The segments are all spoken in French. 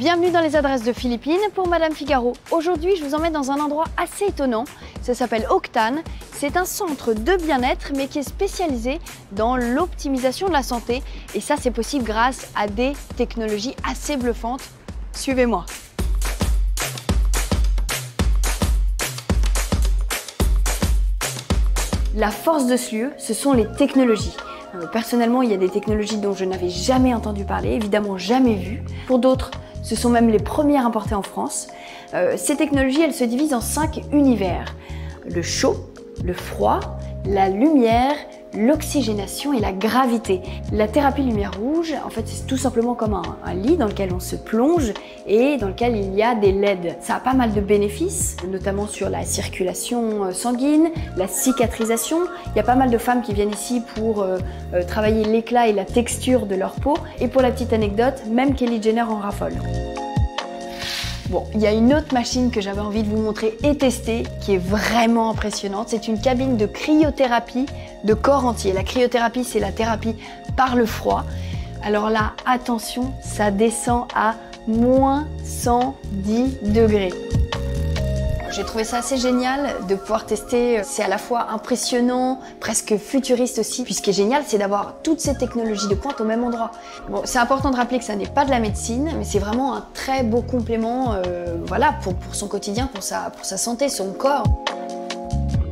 Bienvenue dans les adresses de Philippines pour Madame Figaro. Aujourd'hui, je vous emmène dans un endroit assez étonnant. Ça s'appelle Octane. C'est un centre de bien-être, mais qui est spécialisé dans l'optimisation de la santé. Et ça, c'est possible grâce à des technologies assez bluffantes. Suivez-moi. La force de ce lieu, ce sont les technologies. Euh, personnellement, il y a des technologies dont je n'avais jamais entendu parler, évidemment jamais vues. Pour d'autres, ce sont même les premières importées en France. Euh, ces technologies, elles se divisent en cinq univers. Le chaud, le froid, la lumière, l'oxygénation et la gravité. La thérapie lumière rouge, en fait, c'est tout simplement comme un, lit dans lequel on se plonge et dans lequel il y a des LED. Ça a pas mal de bénéfices, notamment sur la circulation euh, sanguine, la cicatrisation. Il y a pas mal de femmes qui viennent ici pour euh, euh, travailler l'éclat et la texture de leur peau. Et pour la petite anecdote, même Kelly Jenner en raffole. Bon, il y a une autre machine que j'avais envie de vous montrer et tester qui est vraiment impressionnante. C'est une cabine de cryothérapie de corps entier. La cryothérapie, c'est la thérapie par le froid. Alors là, attention, ça descend à moins 110 degrés. J'ai trouvé ça assez génial de pouvoir tester. C'est à la fois impressionnant, presque futuriste aussi. Puis ce qui est génial, c'est d'avoir toutes ces technologies de pointe au même endroit. Bon, c'est important de rappeler que ça n'est pas de la médecine, mais c'est vraiment un très beau complément euh, voilà, pour, pour, son quotidien, pour sa, pour sa santé, son corps.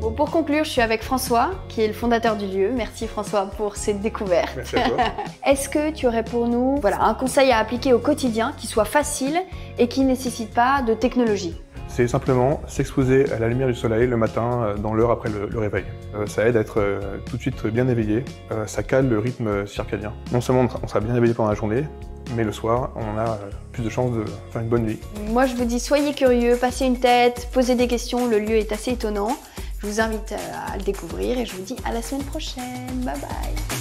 Bon, pour conclure, je suis avec François, qui est le fondateur du lieu. Merci François pour cette découverte. Merci à toi. Est-ce que tu aurais pour nous voilà, un conseil à appliquer au quotidien qui soit facile et qui ne nécessite pas de technologie? C'est simplement s'exposer à la lumière du soleil le matin euh, dans l'heure après le, réveil. Euh, ça aide à être euh, tout de suite bien éveillé, ça cale le rythme circadien. Non seulement on sera bien éveillé pendant la journée, mais le soir, on a plus de chances de faire une bonne vie. Moi, je vous dis, soyez curieux, passez une tête, posez des questions, le lieu est assez étonnant. Je vous invite à le découvrir et je vous dis à la semaine prochaine. Bye bye